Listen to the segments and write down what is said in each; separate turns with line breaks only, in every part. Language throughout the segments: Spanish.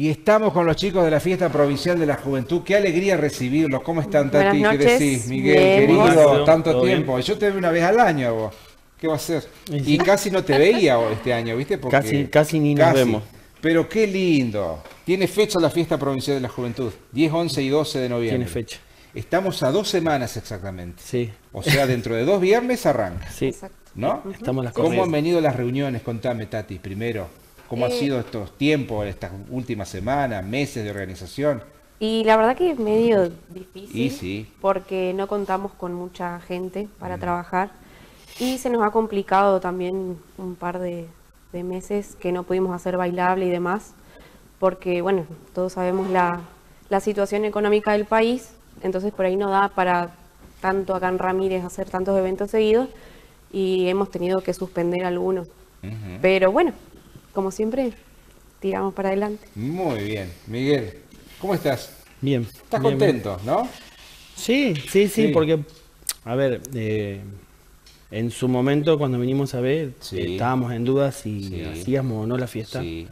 Y estamos con los chicos de la fiesta provincial de la juventud. Qué alegría recibirlos. ¿Cómo están,
Buenas
Tati? ¿Qué
noches.
decís, Miguel,
Bien.
querido?
¿Cómo
Tanto tiempo. Yo te veo una vez al año, vos. ¿Qué va a ser? Y casi no te veía vos este año, ¿viste? Porque-
Casi- casi ni nos vemos.
Pero qué lindo. Tiene fecha la fiesta provincial de la juventud. 10, 11 y 12 de noviembre.
Tiene fecha.
Estamos a dos semanas exactamente.
Sí,
O sea, dentro de dos viernes arranca,
sí.
Exacto.
¿no?
Estamos las
¿Cómo han venido las reuniones? Contame, Tati, primero. ¿Cómo han
Eh,
sido estos tiempos, estas últimas semanas, meses de organización?
Y la verdad que es medio difícil.
Y sí.
Porque no contamos con mucha gente para trabajar. Y se nos ha complicado también un par de, de meses que no pudimos hacer bailable y demás. Porque, bueno, todos sabemos la, la situación económica del país. Entonces por ahí no da para tanto acá en Ramírez hacer tantos eventos seguidos. Y hemos tenido que suspender algunos. Pero bueno, como siempre, tiramos para adelante.
Muy bien. Miguel, ¿cómo estás?
Bien.
¿Estás
bien,
contento, no?
Sí, sí, sí,
Sí.
porque, a ver, eh, en su momento cuando vinimos a ver,
Sí.
eh, estábamos en duda si
Sí.
hacíamos o no la fiesta.
Sí.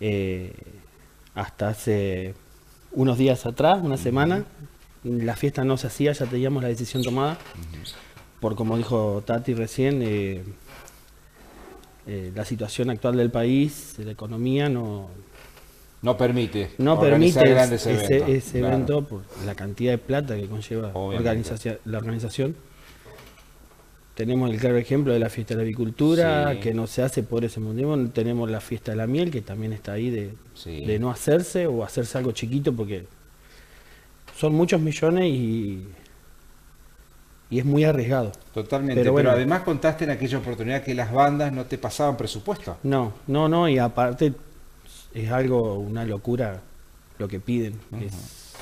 Eh, hasta hace unos días atrás, una semana, la fiesta no se hacía, ya teníamos la decisión tomada. Por como dijo Tati recién, eh, la situación actual del país, de la economía, no,
No permite.
no permite
grandes
ese,
eventos.
ese
Claro.
evento por la cantidad de plata que conlleva organización, la organización. Tenemos el claro ejemplo de la fiesta de la avicultura,
Sí.
que no se hace por ese motivo. Tenemos la fiesta de la miel, que también está ahí de,
Sí.
de no hacerse o hacerse algo chiquito, porque son muchos millones y, y es muy arriesgado.
Totalmente.
Pero
Pero,
bueno.
además contaste en aquella oportunidad que las bandas no te pasaban presupuesto.
No, no, no, y aparte es algo, una locura lo que piden. Es-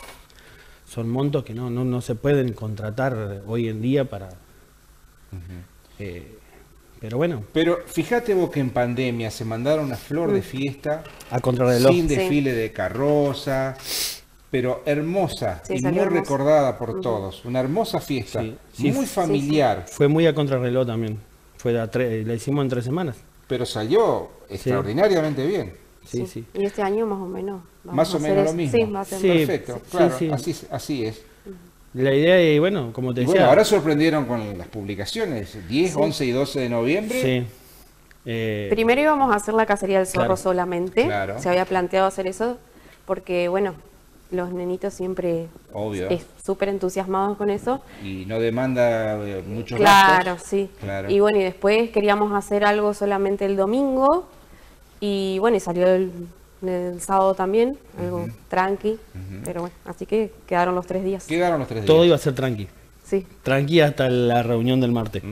son montos que no, no, no se pueden contratar hoy en día para... eh, pero bueno,
Pero fíjate vos que en pandemia se mandaron una flor de fiesta
a contrarreloj.
sin
Sí.
desfile de carroza, pero hermosa
Sí,
y muy
hermosa.
recordada por todos. Una hermosa fiesta,
Sí, sí.
muy
Sí,
familiar,
Fue muy a contrarreloj también. Fue a tre- la hicimos en tres semanas.
pero salió extraordinariamente bien.
Sí, sí.
Y este año más o menos. vamos
Más
a
o
hacer
menos lo mismo.
Sí,
Sí.
Perfecto,
sí,
claro,
sí.
Así, así es.
La idea es, bueno, como te
Y
decía...
bueno, ahora sorprendieron con las publicaciones, 10, 11 y 12 de noviembre.
Sí. Eh,
Primero íbamos a hacer la cacería del zorro
Claro.
solamente.
Claro.
Se había planteado hacer eso porque, bueno, los nenitos siempre
Obvio.
es súper entusiasmados con eso.
Y no demanda eh, muchos
Claro,
gastos.
sí.
Claro.
Y bueno, y después queríamos hacer algo solamente el domingo. Y bueno, y salió el, el sábado también, algo tranqui. Pero bueno, así que quedaron los tres días.
Quedaron los tres días.
todo iba a ser tranqui.
Sí.
Tranqui hasta la reunión del martes.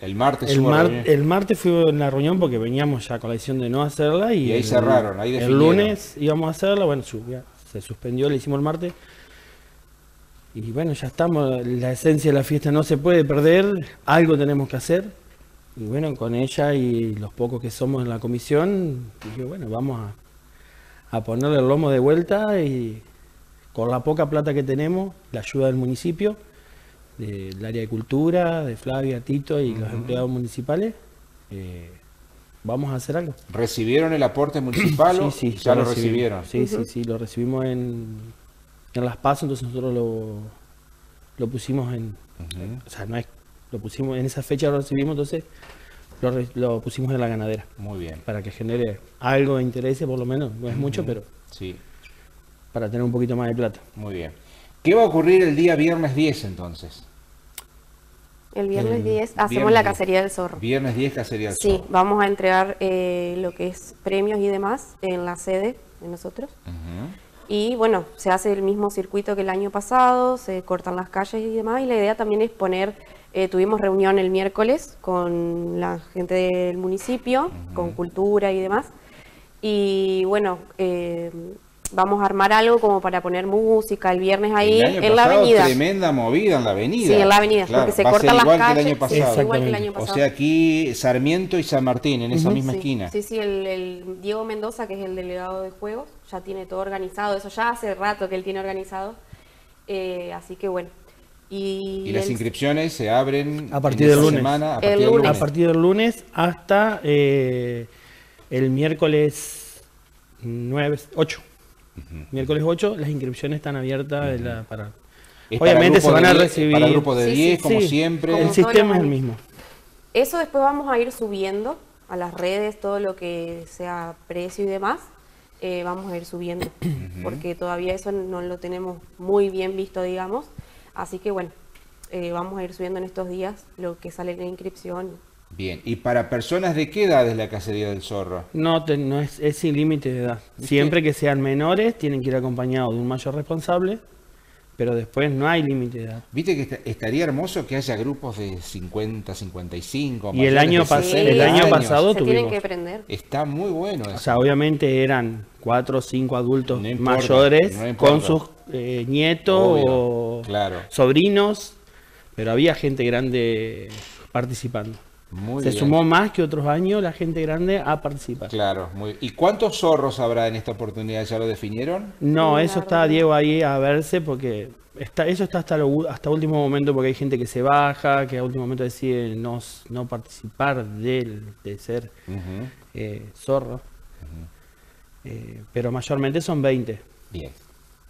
El martes
El, mar-
reunión.
el martes fue en la reunión porque veníamos ya con la decisión de no hacerla y,
Y ahí
el-
cerraron, ahí
el lunes íbamos a hacerla, bueno, su- ya se suspendió, le hicimos el martes. Y bueno, ya estamos, la esencia de la fiesta no se puede perder, algo tenemos que hacer. Y bueno, con ella y los pocos que somos en la comisión, dije, bueno, vamos a, a ponerle el lomo de vuelta y con la poca plata que tenemos, la ayuda del municipio, del área de cultura, de Flavia, Tito y los empleados municipales, eh, vamos a hacer algo.
¿Recibieron el aporte municipal? o
Sí, sí,
ya lo recibieron.
Sí, sí, sí, lo recibimos en, en Las Pasos, entonces nosotros lo, lo pusimos en, o sea, no es, lo pusimos, en esa fecha lo recibimos, entonces lo, lo pusimos en la ganadera,
Muy bien.
para que genere algo de interés, por lo menos, no es mucho, pero
Sí,
para tener un poquito más de plata.
muy bien. ¿Qué va a ocurrir el día viernes 10 entonces?
El viernes
El
10 hacemos
viernes
la
10.
cacería del zorro.
Viernes 10 Cacería del
Sí,
Zorro.
vamos a entregar eh, lo que es premios y demás en la sede de nosotros. Y bueno, se hace el mismo circuito que el año pasado, se cortan las calles y demás. Y la idea también es poner, eh, tuvimos reunión el miércoles con la gente del municipio, con cultura y demás. Y bueno, eh, vamos a armar algo como para poner música el viernes ahí
El año
en la
pasado,
avenida.
Tremenda movida en la avenida.
Sí, en la avenida,
Claro,
porque se cortan las calles.
el año pasado.
sí, igual que el año
Exactamente.
O
pasado.
sea, aquí Sarmiento y San Martín, en esa misma
Sí,
esquina.
Sí, sí, el, el Diego Mendoza, que es el delegado de juegos, ya tiene todo organizado. Eso ya hace rato que él tiene organizado. Eh, así que bueno. Y,
Y las
el-
inscripciones se abren
A partir del lunes.
semana, a
El
partir del
lunes.
A partir del lunes hasta eh, el miércoles 9, 8. Miércoles 8, las inscripciones están abiertas de la- para...
Es para
Obviamente se van a
10
recibir...
Para grupos de
Sí, sí,
10, como
sí.
siempre.
Como
El sistema es el mismo.
Eso después vamos a ir subiendo a las redes, todo lo que sea precio y demás, eh, vamos a ir subiendo, porque todavía eso no lo tenemos muy bien visto, digamos. Así que bueno, eh, vamos a ir subiendo en estos días lo que sale en la inscripción.
Bien. ¿Y para personas de qué edad es la cacería del zorro?
No, te- no es, es sin límite de edad. Siempre que sean menores, tienen que ir acompañados de un mayor responsable, pero después no hay límite de edad.
Viste que est- estaría hermoso que haya grupos de 50, 55.
Y el año, pas-
60
el año pasado
Se tienen
tuvimos.
que prender.
Está muy bueno eso.
O sea, obviamente eran cuatro o cinco adultos
No importa,
mayores
no
con sus eh, nietos
Obvio,
o
claro.
sobrinos, pero había gente grande participando.
Muy
Se
bien.
sumó más que otros años la gente grande a participar.
Claro, muy ¿Y cuántos zorros habrá en esta oportunidad? ¿Ya lo definieron?
No,
Sí,
eso está
verdad.
Diego ahí a verse porque está, eso está hasta, lo, hasta último momento porque hay gente que se baja, que a último momento decide no, no participar del, de ser eh, zorro. Eh, pero mayormente son 20.
Bien.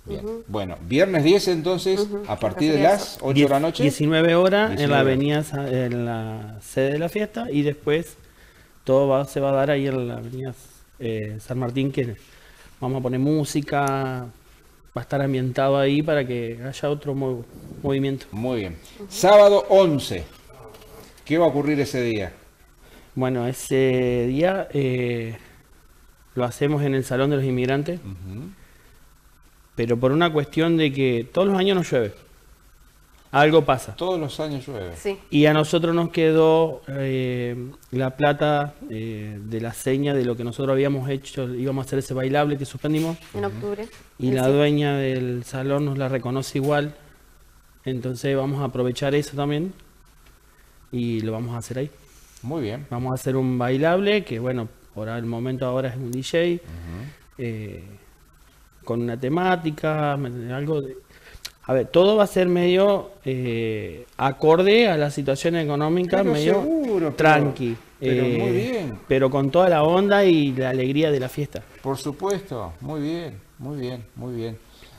Bien. Bueno, viernes 10 entonces, a partir de las 8 de la noche.
19 horas en
19.
la avenida, en la sede de la fiesta y después todo va- se va a dar ahí en la avenida eh, San Martín que vamos a poner música, va a estar ambientado ahí para que haya otro mo- movimiento.
Muy bien. Sábado 11. ¿Qué va a ocurrir ese día?
Bueno, ese día eh, lo hacemos en el Salón de los Inmigrantes,
Ujú.
Pero por una cuestión de que todos los años nos llueve. Algo pasa.
Todos los años llueve.
Sí,
Y a nosotros nos quedó eh, la plata eh, de la seña de lo que nosotros habíamos hecho, íbamos a hacer ese bailable que suspendimos,
en octubre.
y la dueña del salón nos la reconoce igual. Entonces vamos a aprovechar eso también y lo vamos a hacer ahí.
Muy bien.
Vamos a hacer un bailable que, bueno, por el momento ahora es un DJ, eh, con una temática, algo de... A ver, todo va a ser medio eh, acorde a la situación económica,
Pero
medio
seguro,
tranqui.
pero
eh,
muy bien.
Pero con toda la onda y la alegría de la fiesta.
Por supuesto, muy bien, muy bien, muy bien.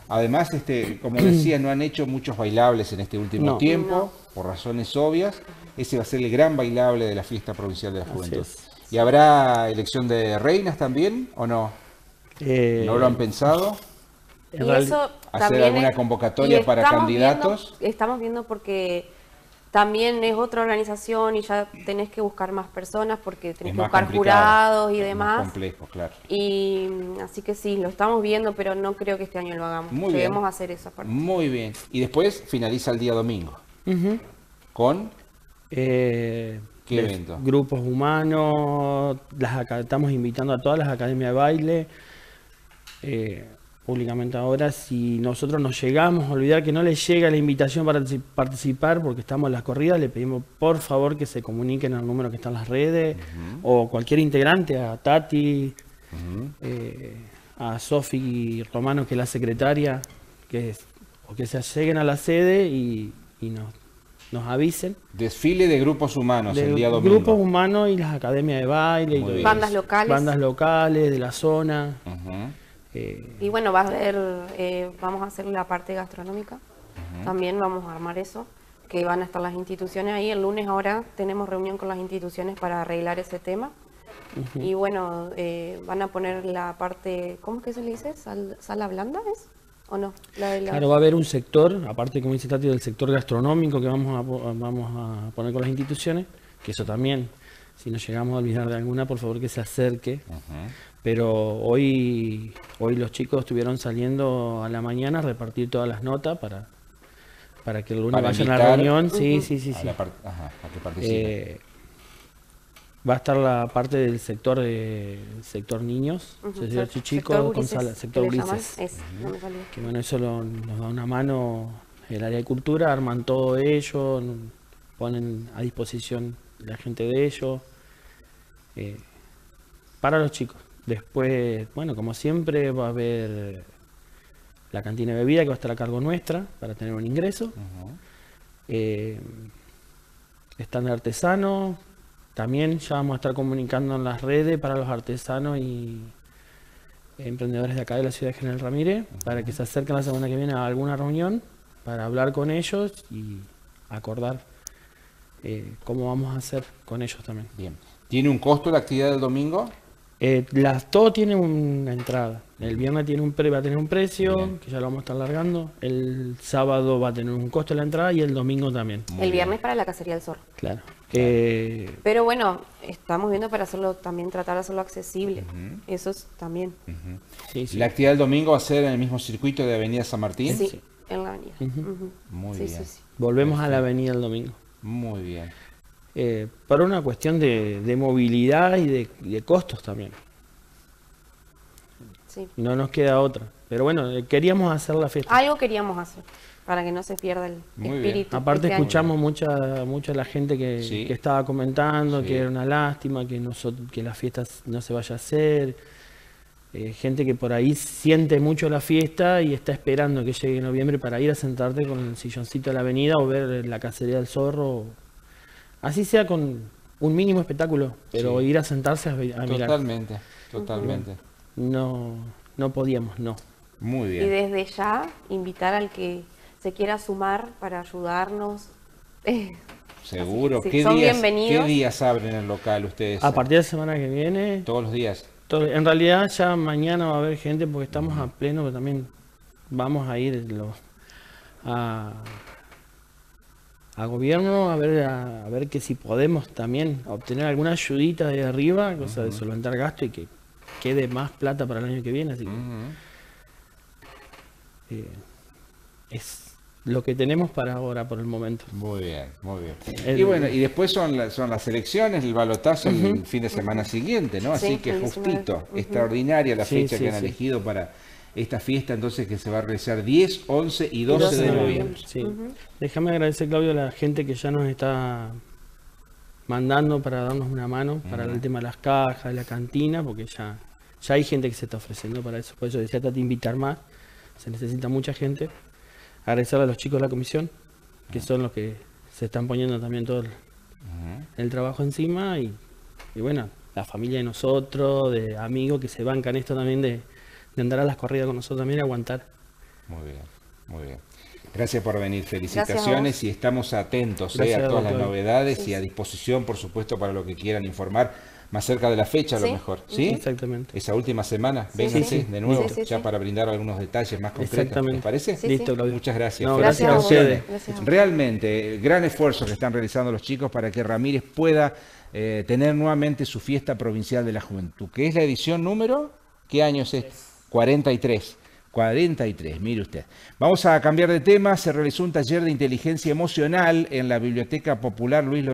Además, este, como decía, no han hecho muchos bailables en este último
No.
tiempo, por razones obvias. Ese va a ser el gran bailable de la fiesta provincial de la juventud. ¿Y habrá elección de reinas también o no?
Eh,
¿No lo han pensado?
Y eso
¿Hacer
también
alguna
es-
convocatoria para candidatos?
viendo- estamos viendo porque también es otra organización y ya tenés que buscar más personas porque tenés
Es
que buscar jurados y
es más
demás.
complejo, claro.
Y mm, así que sí, lo estamos viendo, pero no creo que este año lo hagamos.
Muy
Debemos
bien.
hacer esa parte.
Muy bien. Y después finaliza el día domingo con
Eh,
¿Qué evento?
Grupos humanos, las estamos invitando a todas las academias de baile. Eh, públicamente ahora, si nosotros nos llegamos a olvidar que no les llega la invitación para partic- participar porque estamos en las corridas, le pedimos por favor que se comuniquen al número que está en las redes o cualquier integrante, a Tati, eh, a Sofi Romano, que es la secretaria, que, es- o que se lleguen a la sede y, y nos, nos avisen.
desfile de grupos humanos
de
el día domingo.
grupos humanos y las academias de baile, y.
Bandas locales.
bandas locales de la zona. Eh,
Y bueno, va a haber, eh, vamos a hacer la parte gastronómica. También vamos a armar eso, que van a estar las instituciones ahí. El lunes ahora tenemos reunión con las instituciones para arreglar ese tema. Y bueno, eh, van a poner la parte, ¿cómo es que se le dice? ¿Sal- ¿Sala blanda es? ¿O no? La de la-
Claro, va a haber un sector, aparte como dice Tati, del sector gastronómico que vamos a, vamos a poner con las instituciones, que eso también, si nos llegamos a olvidar de alguna, por favor que se acerque. Pero hoy, hoy los chicos estuvieron saliendo a la mañana a repartir todas las notas para, para que el lunes
Para
vayan a la reunión. Sí, sí, sí.
A,
sí.
par- ajá, a que.
Eh, va a estar la parte del sector de sector niños,
sec-
chichico,
sector
con
gurises,
sala-
que
sector grises.
No.
Que bueno, eso lo- nos da una mano el área de cultura, arman todo ellos, ponen a disposición la gente de ellos, eh, para los chicos. Después, bueno, como siempre, va a haber la cantina de bebida que va a estar a cargo nuestra para tener un ingreso.
Ujú.
Eh, stand artesano, también ya vamos a estar comunicando en las redes para los artesanos y, emprendedores de acá de la ciudad de General Ramírez para que se acerquen la semana que viene a alguna reunión para hablar con ellos y acordar eh, cómo vamos a hacer con ellos también.
Bien. ¿Tiene un costo la actividad del domingo?
Eh, las, todo tiene una entrada. El viernes tiene un pre, va a tener un precio,
Bien.
que ya lo vamos a estar largando. El sábado va a tener un costo la entrada y el domingo también.
Muy
el
bien.
viernes para la cacería del zorro.
Claro. Eh,
Pero bueno, estamos viendo para hacerlo también, tratar de hacerlo accesible. Eso es también.
Sí, sí.
¿La actividad del domingo va a ser en el mismo circuito de Avenida San Martín?
Sí, en la avenida.
Muy
Sí,
bien.
sí, sí.
Volvemos a la avenida el domingo.
Muy bien.
Eh, para una cuestión de, de movilidad y de, de costos también.
Sí.
No nos queda otra. Pero bueno, eh, queríamos hacer la fiesta.
Algo queríamos hacer para que no se pierda el
Muy bien.
espíritu.
Aparte
este año.
escuchamos mucha mucha la gente que,
Sí.
que estaba comentando
Sí.
que era una lástima que nosotros que las fiestas no se vaya a hacer. Eh, gente que por ahí siente mucho la fiesta y está esperando que llegue noviembre para ir a sentarte con el silloncito de la avenida o ver la cacería del zorro. Así sea con un mínimo espectáculo, pero
Sí.
ir a sentarse a, a mirar.
Totalmente, totalmente.
No, no podíamos, no.
Muy
Y
bien.
desde ya invitar al que se quiera sumar para ayudarnos.
Seguro.
Sí,
¿Qué,
son
días,
bienvenidos.
¿Qué días abren el local ustedes?
A partir de la semana que viene,
Todos los días.
Todo- en realidad ya mañana va a haber gente porque estamos a pleno, pero también vamos a ir a, a gobierno a ver a, a ver que si podemos también obtener alguna ayudita de arriba, cosa de solventar gasto y que quede más plata para el año que viene, así que eh, es lo que tenemos para ahora por el momento.
Muy bien, muy bien.
El-
Y bueno, y después son, la- son las elecciones, el balotazo el fin de semana siguiente, ¿no? Así
Sí,
que
el 19.
justito, extraordinaria la
Sí,
fecha
sí,
que han
sí.
elegido para esta fiesta, entonces que se va a realizar 10, 11 y 12,
12
de
de
noviembre.
Sí.
Ujú.
Déjame agradecer, Claudio, a la gente que ya nos está mandando para darnos una mano para el tema de las cajas, de la cantina, porque ya, ya hay gente que se está ofreciendo para eso. Por eso decía Tati invitar más. Se necesita mucha gente. Agradecer a los chicos de la comisión, que son los que se están poniendo también todo el, trabajo encima. Y, y bueno, la familia de nosotros, de amigos que se bancan esto también de, de andar a las corridas con nosotros también y aguantar.
Muy bien, muy bien. Gracias por venir, felicitaciones y estamos atentos eh, a todas las novedades
Sí,
y a disposición, por supuesto, para lo que quieran informar más cerca de la fecha a lo
Sí.
mejor. ¿Sí?
Exactamente.
Esa última semana,
Sí,
vénganse
sí.
de nuevo,
Sí, sí,
ya
sí.
para brindar algunos detalles más concretos.
Exactamente.
¿Les parece?
Sí,
Listo. Claudio.
Muchas gracias.
No,
gracias a. Gracias vos.
Realmente, el gran esfuerzo que están realizando los chicos para que Ramírez pueda eh, tener nuevamente su fiesta provincial de la juventud, que es la edición número, ¿qué año es este? 43. 43, mire usted. Vamos a cambiar de tema. Se realizó un taller de inteligencia emocional en la Biblioteca Popular Luis